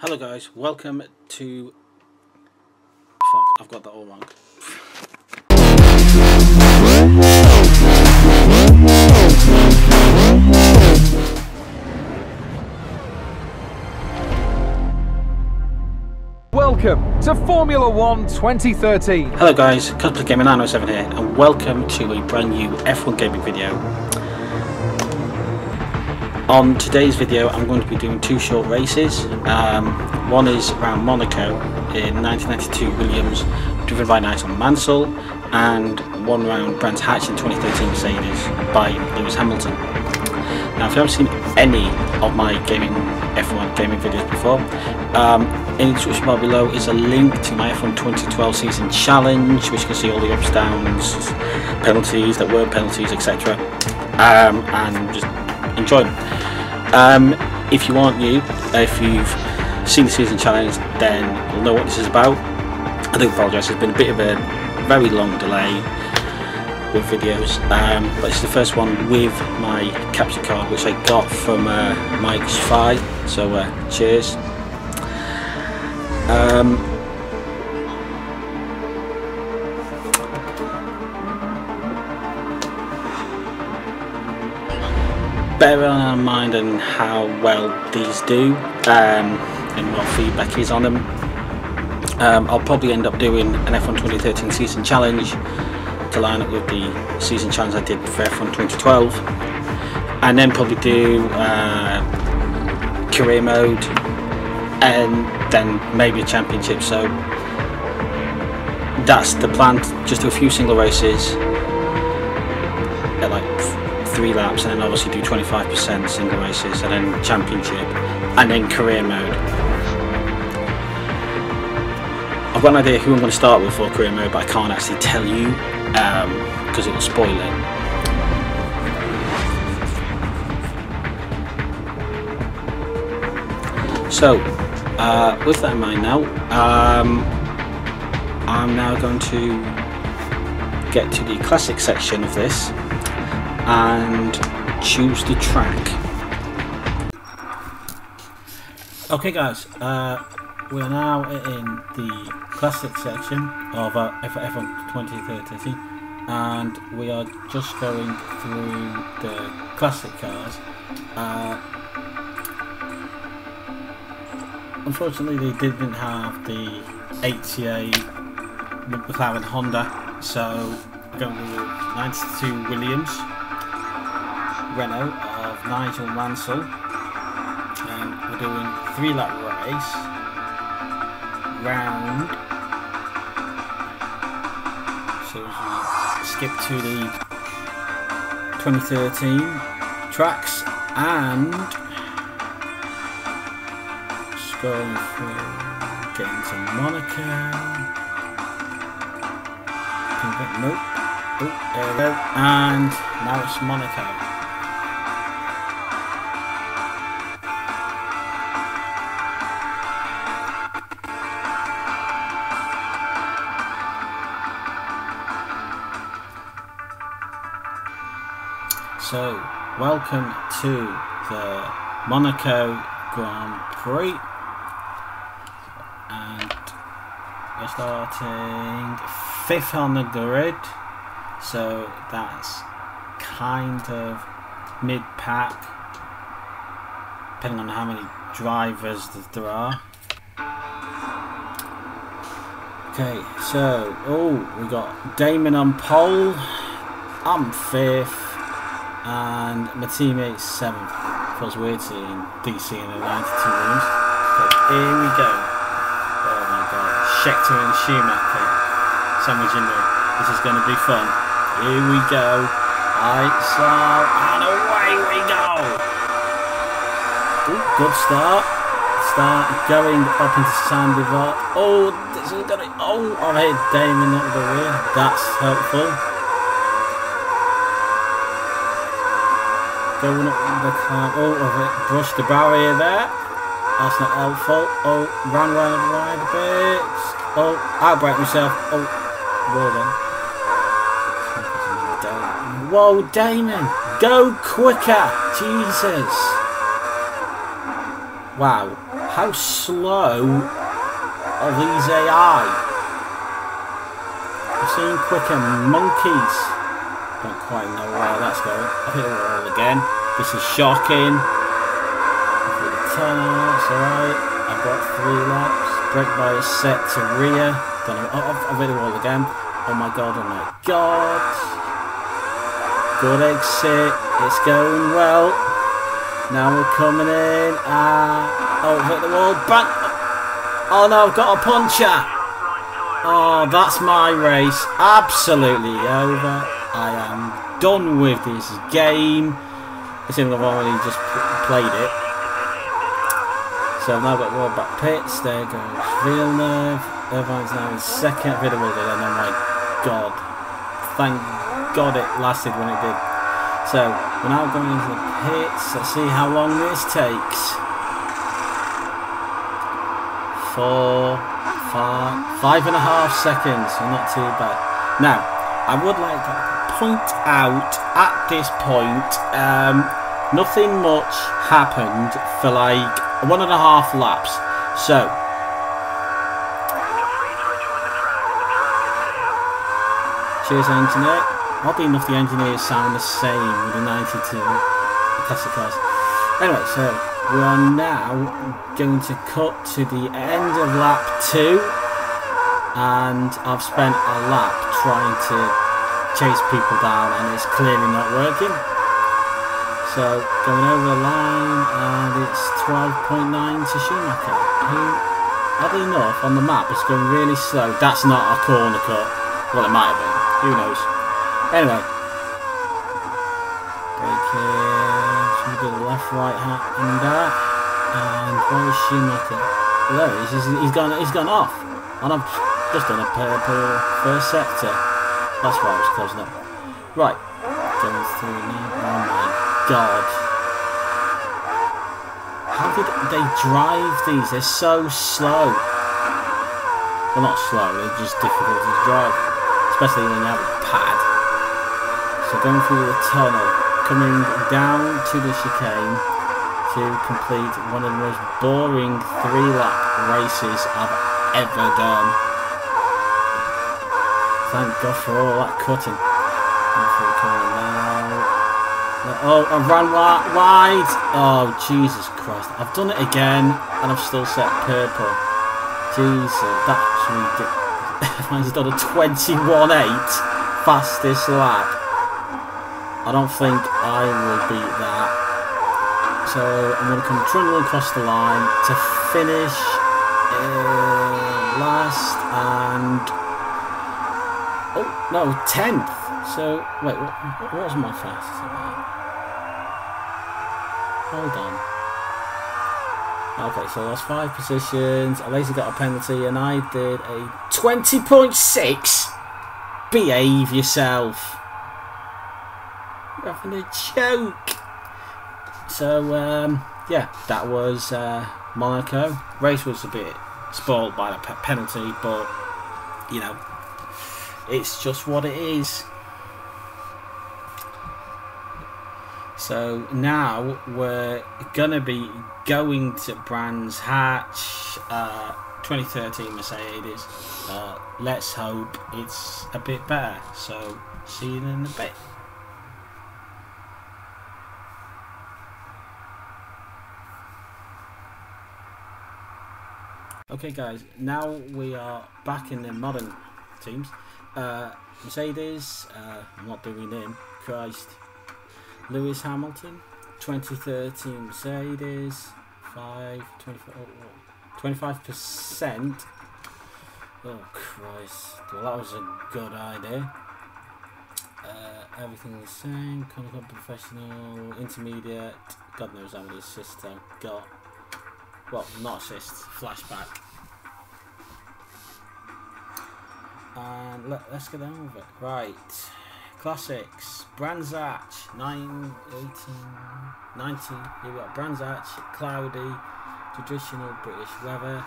Hello guys, welcome to... Fuck, I've got that all wrong. Welcome to Formula One 2013. Hello guys, Cosplay Gamer 907 here, and welcome to a brand new F1 gaming video. On today's video, I'm going to be doing two short races. Um, one is around Monaco in 1992 Williams, driven by Nigel Mansell, and one round Brands Hatch in 2013 Mercedes by Lewis Hamilton. Now, if you haven't seen any of my gaming F1 gaming videos before, um, in the description bar below is a link to my F1 2012 season challenge, which you can see all the ups, downs, penalties that weren't penalties, etc. Um, and just enjoy them. Um, if you aren't new, if you've seen the season challenge, then you'll know what this is about. I do apologise, there's been a bit of a very long delay with videos, um, but it's the first one with my capture card, which I got from uh, Mike's Fi. So uh, cheers. Um, bear in mind and how well these do um, and what feedback is on them. Um, I'll probably end up doing an F1 2013 season challenge to line up with the season challenge I did for F1 2012 and then probably do uh, career mode and then maybe a championship. So that's the plan just do a few single races three laps and then obviously do 25% single races and then championship and then career mode. I've got an idea who I'm going to start with for career mode but I can't actually tell you because um, it will spoil it. So uh, with that in mind now um, I'm now going to get to the classic section of this and choose the track. Okay guys, uh, we're now in the classic section of uh, F1 2013 and we are just going through the classic cars. Uh, unfortunately they didn't have the 8TA McLaren Honda so going with 92 Williams Renault of Nigel Mansell. And we're doing three lap race round. So we skip to the 2013 tracks and going through getting to Monaco. Nope oh, there we go. And now it's Monaco So, welcome to the Monaco Grand Prix. And we're starting fifth on the grid. So, that's kind of mid pack, depending on how many drivers there are. Okay, so, oh, we got Damon on pole. I'm fifth and my teammate's seventh. Feels weird seeing DC in the 92 rooms. Okay, here we go. Oh my god. Scheckter and Schumacher sandwiching me. This is going to be fun. Here we go. Lights out and away we go. Ooh, good start. Start going up into Sainte Devote. Oh, this is gonna. Oh, oh I've hit Damon up the rear. That's helpful. Going up the car. Oh, it brushed the barrier there. That's not helpful. Oh, ran round wide a bit. Oh, outbreak myself. Oh, well done. Whoa, Damon, go quicker. Jesus. Wow. How slow are these AI? I've seen quicker monkeys. Don't quite know where that's going. Hit the wall again. This is shocking. It's alright. I've got three laps. Break by a set to rear. Know. Oh, I've, I've hit the wall again. Oh my god, oh my god. Good exit. It's going well. Now we're coming in. Ah, oh, hit the wall. Bang. Oh no, I've got a puncher. Oh, that's my race. Absolutely over. I am done with this game. It seems I've already just played it. So I've now got Back Pits. There goes Villeneuve. Irvine's now in second. Video will and oh my god. Thank god it lasted when it did. So, we're now going into the pits. Let's see how long this takes. Four, five, five and a half seconds. So not too bad. Now, I would like to point out at this point, um, nothing much happened for like one and a half laps. So, cheers engineer. Oddly enough, the engineers sound the same with the 92 classic cars. Anyway, so we are now going to cut to the end of lap two, and I've spent a lap trying to chase people down, and it's clearly not working. So going over the line, and it's 12.9 to Schumacher, who, oddly enough, on the map it's going really slow. That's not a corner cut. Well, it might have been. Who knows? Anyway. Braking. Should we do the left, right hand and that? And where is Schumacher? There he is. He's, he's gone. He's gone off. And I've just done a purple first sector. That's why I was closing up. Right. Now. Oh my god. How did they drive these? They're so slow. Well, not slow. They're just difficult to drive, especially when you have a pad. So going through the tunnel, coming down to the chicane to complete one of the most boring three-lap races I've ever done. Thank God for all that cutting. Oh, I ran wide. Oh, Jesus Christ. I've done it again and I've still set purple. Jesus, that's ridiculous. Mine's done a 21.8 fastest lap. I don't think I will beat that. So I'm going to come trundling across the line to finish uh, last and oh no 10th. So wait, what, what was my fastest? Hold on. Okay, so that's five positions. I basically got a penalty, and I did a 20.6. Behave yourself. You're having a joke. So, um, yeah, that was uh, Monaco. Race was a bit spoiled by the penalty, but, you know, it's just what it is. So now we're gonna be going to Brands Hatch, uh, 2013 Mercedes. Uh, let's hope it's a bit better. So see you in a bit. Okay guys, now we are back in the modern teams. Uh, Mercedes, uh, not doing him, Christ. Lewis Hamilton, 2013 Mercedes, 5, 25, percent Oh Christ, well that was a good idea. Uh, everything the same, Comic Professional, Intermediate, God knows how many assists I've got. Well, not assists, flashback. And let, us get on with it. Right. Classics. Brands Hatch. 9, 18, 19. Here we got Brands Hatch. Cloudy. Traditional British weather.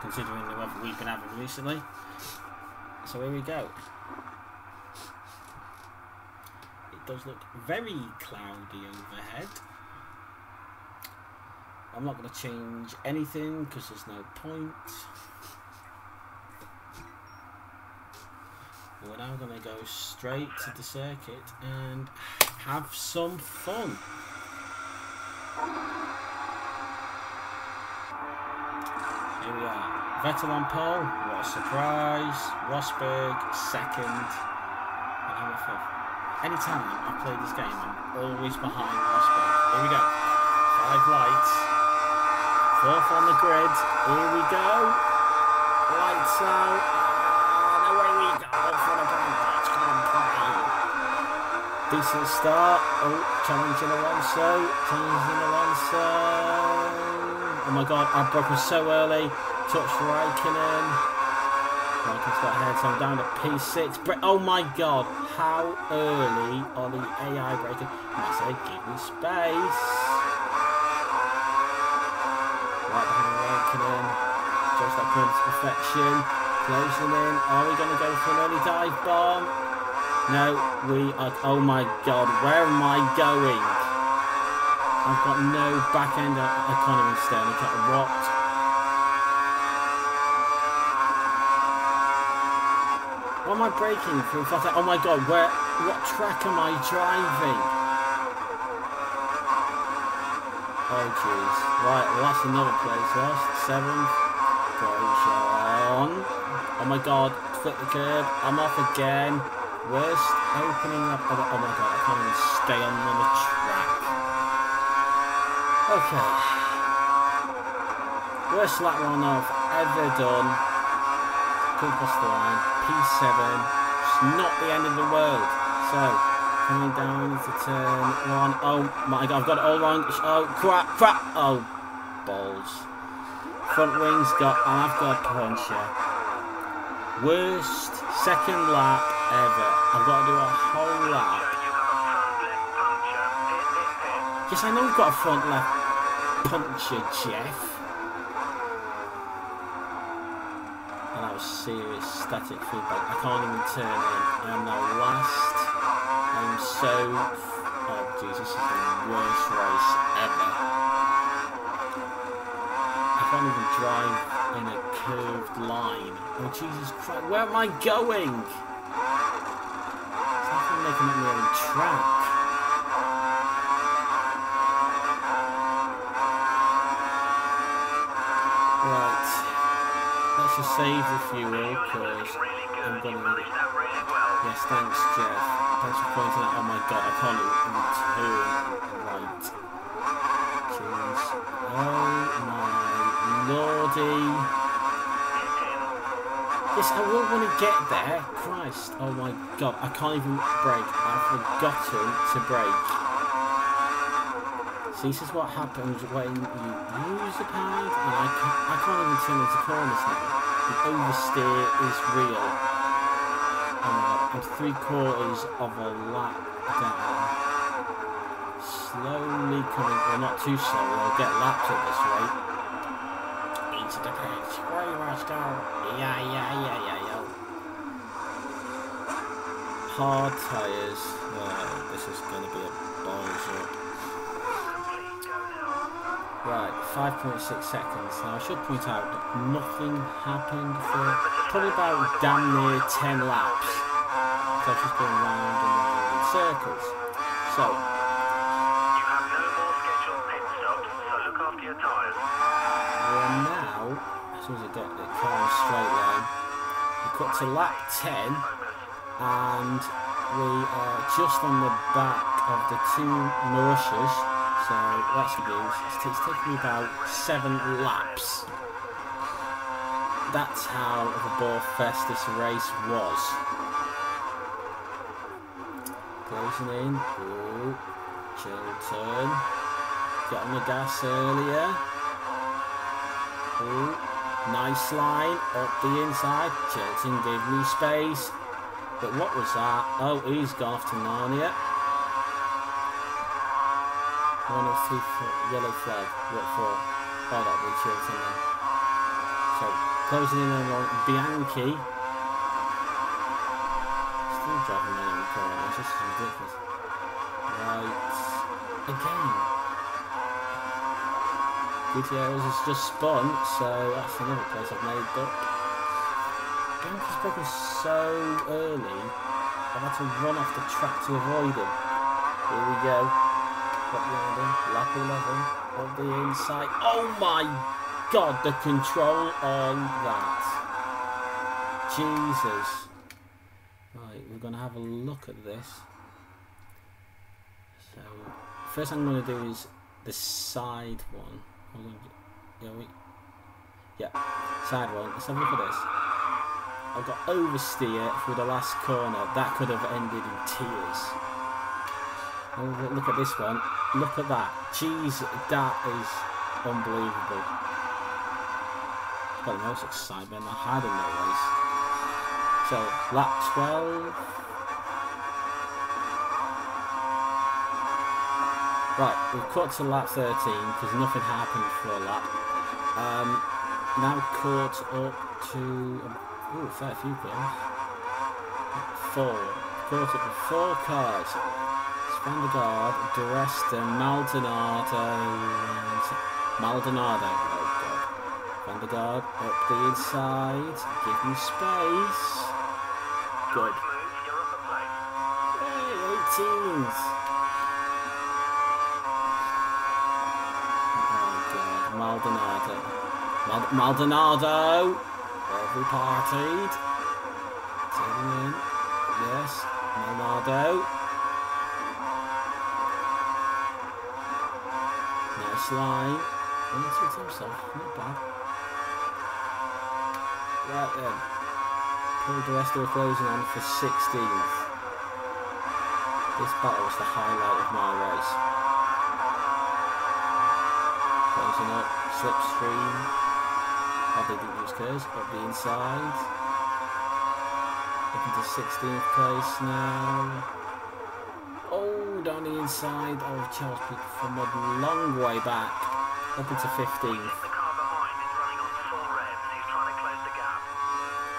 Considering the weather we've been having recently. So here we go. It does look very cloudy overhead. I'm not going to change anything because there's no point. Now going to go straight to the circuit and have some fun. Here we are. Vettel on pole, what a surprise. Rosberg second, and I'm a fifth. Anytime I play this game, I'm always behind Rosberg. Here we go. Five lights. Fourth on the grid. Here we go. Lights out. And away we go for the Let's Come on, play. Decent start. Oh, challenging Alonso. Challenging Alonso. Oh my god, I broke him so early. Touch Raikkonen. Raikkonen's got ahead, so I'm down to P6. Bre oh my god, how early are the AI breaking? I say, give me space. Right behind Raikkonen. Just that point to perfection. Closing in. Are we going to go for an early dive bomb? No, we are. Oh my god, where am I going? I've got no back end economy at what. Why am I braking for Oh my god, where what track am I driving? Oh jeez. Right, well that's another place. Lost. Seventh. On. Oh my god, flip the curb. I'm off again. Worst opening up of Oh my god, I can't even stay on the track. Okay. Worst lap run I've ever done. Couldn't cross the line. P7. It's not the end of the world. So, coming down into turn one. Oh my god, I've got it all wrong. Oh, crap, crap. Oh, balls. Front wings got, and I've got a puncher. Worst second lap ever. I've got to do a whole lap. Yes, I know we've got a front left puncher, Jeff. And that was serious static feedback. I can't even turn in. I'm now last. I'm so. Oh, Jesus, this is the worst race ever. I can't even drive in a curved line. Oh, Jesus Christ. Where am I going? Like I'm my track. Right. Let's just save the fuel because I'm gonna. Yes, thanks, Jeff. Thanks for pointing out. Oh my god, I can't even turn right. Jeez. Oh my lordy. Yes, I will want to get there. Christ. Oh my god, I can't even brake. I've forgotten to brake. See, this is what happens when you use the pad, and I can't, I can't even turn into corners now. The oversteer is real. God, I'm three quarters of a lap down. Slowly coming, well not too slowly, I'll get lapped at this rate. Into the pitch, where you must go. Yeah, yeah, yeah, yeah, yo. Hard tyres. Oh, this is going to be a balls. Right, 5.6 seconds. Now I should point out that nothing happened for probably about damn near 10 laps. So I've just been round and round in circles. So, You have no more scheduled pit stops, so look after your tyres. we are now, as soon as I get the car straight line, we cut to lap 10 and we are just on the back of the two Marussias. So that's good news. It's, it's taken me about seven laps. That's how the bore fest this race was. Closing in. Ooh. Chill turn. Get on the gas earlier. Ooh. Nice line. Up the inside. Chilton gave me space. But what was that? Oh, he's gone off to Narnia. One of three yellow flag. What for? Oh, that'll be Chilton then. So, closing in on Bianchi. Still driving me in the corner. It's just ridiculous. Right. Again. Gutierrez has just spun, so that's another place I've made up. Bianchi's broken so early, I've had to run off the track to avoid him. Here we go. Behind him. Lap 11 of the inside. Oh my god, the control on that. Jesus. Right, we're going to have a look at this. So, first thing I'm going to do is the side one. Yeah, we, yeah, side one. Let's have a look at this. I've got oversteer for the last corner. That could have ended in tears. Oh, look at this one. Look at that. Jeez, that is unbelievable. Got the most excitement I had in that race. So, lap 12. Right, we've cut to lap 13 because nothing happened for a lap. Um, now caught up to, um, ooh, fair few cars. Four. Caught up to four cars. Spandergaard, Di Resta, Maldonado, and Maldonado. Oh god. Van der Garde up the inside. Give me space. Good. Nice move, you're up a place. Yay, 18s. Oh god, Maldonado. Mal- Maldonado. Every partied. Turning in. Yes. Maldonado. Nice line. And took himself. Not bad. Right then. Paul the rest of the closing on for 16th. This battle was the highlight of my race. Closing up, slipstream. They didn't use curves, up the inside. Up into 16th place now. Oh, down the inside of Charles Pic from a long way back. Up into 15th.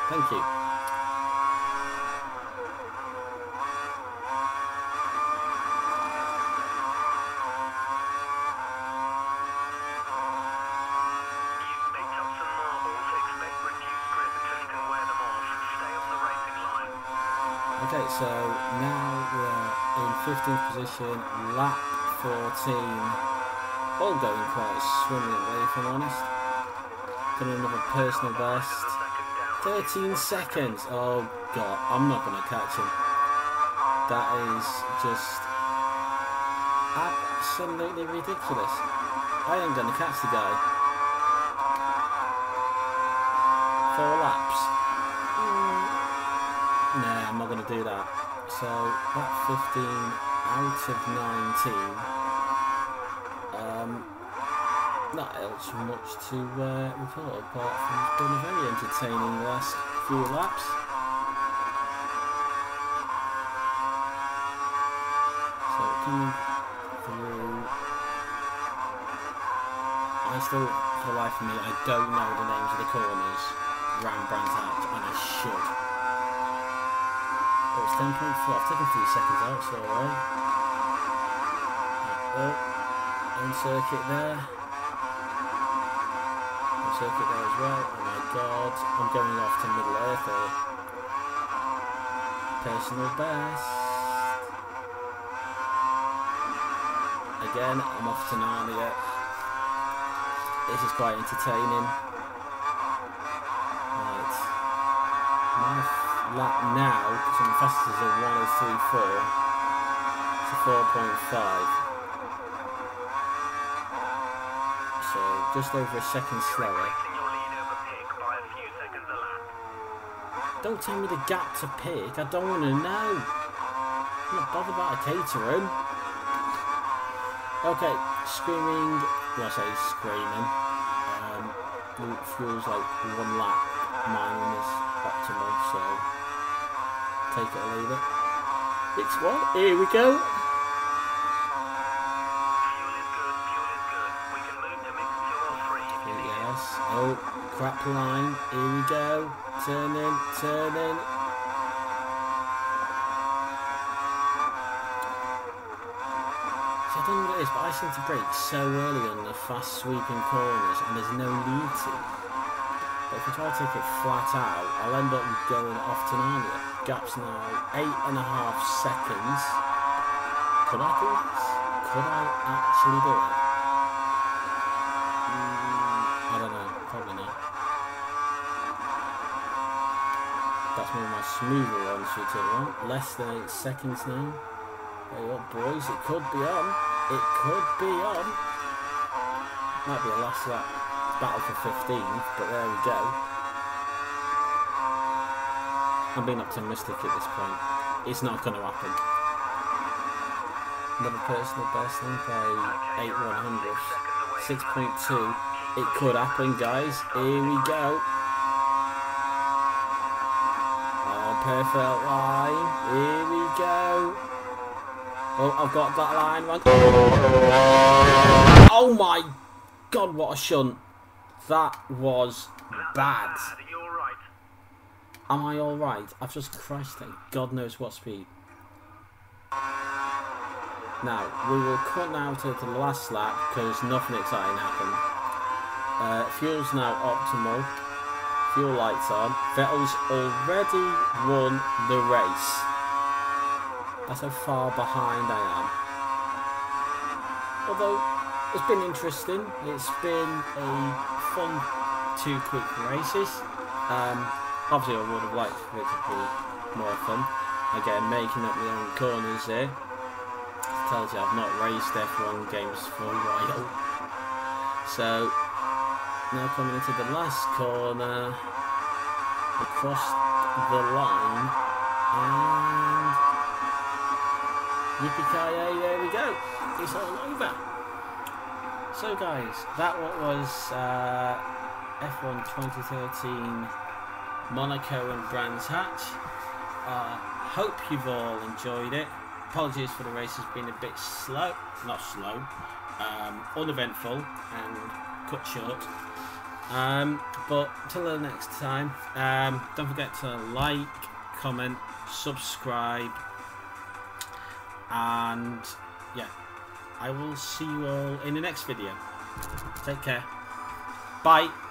Thank car Okay, so now we're in 15th position, lap 14. All going quite swimmingly, if I'm honest. Done another personal best. 13 seconds. Oh god, I'm not going to catch him. That is just absolutely ridiculous. I ain't going to catch the guy. Going to do that. So, lap 15 out of 19. Um, not else much to uh, report apart from it's been a very entertaining last few laps. So coming through, I still, for the life of me, I don't know the names of the corners round Brands Hatch, and I should. It's 10.4, I've taken three seconds out, so alright. Oh, end circuit there. End circuit there as well. Oh my god, I'm going off to Middle Earth here. Personal best. Again, I'm off to Narnia. This is quite entertaining. Right. My lap now, because I'm fastest as a 1034, it's a 4.5. So just over a second slower. Don't tell me the gap to pick. I don't want to know. I'm not bothered about a catering. Okay, screaming. Well, I say screaming. Um, feels like one lap. minus so take it or leave it. It's what? Here we go. Yes. Oh, crap line. Here we go. Turning, turning. See, I don't know what it is, but I seem to break so early on the fast sweeping corners, and there's no need to. But if I try to take it flat out, I'll end up going off to earlier. Gap's now eight and a half seconds. Could I do this? Could I actually do it? Mm, I don't know. Probably not. That's one of my smoother ones for one. Less than eight seconds now. Hey up boys, it could be on. It could be on. Might be a last lap battle for 15, but there we go. I'm being optimistic at this point. It's not going to happen. Another personal best then by 8 100. 6.2. It could happen, guys. Here we go. Oh, perfect line. Here we go. Oh, I've got that line right. Oh my god, what a shunt. That was bad. Am I alright? I've just crashed at God knows what speed. Now, we will cut now to the last lap because nothing exciting happened. Uh, fuel's now optimal. Fuel lights on. Vettel's already won the race. That's how far behind I am. Although, it's been interesting. It's been a fun two quick races. Um, obviously, I would have liked for it to be more fun. Again, making up the own corners here. tells you I've not raced F1 games for a while. So, now coming into the last corner, across the line, and yippee there we go. It's all over. So guys, that was uh, F1 2013 Monaco and Brands Hatch. Uh, hope you've all enjoyed it. Apologies for the race has been a bit slow, not slow, um, uneventful and cut short. Um, but until the next time, um, don't forget to like, comment, subscribe, and yeah, I will see you all in the next video. Take care. Bye.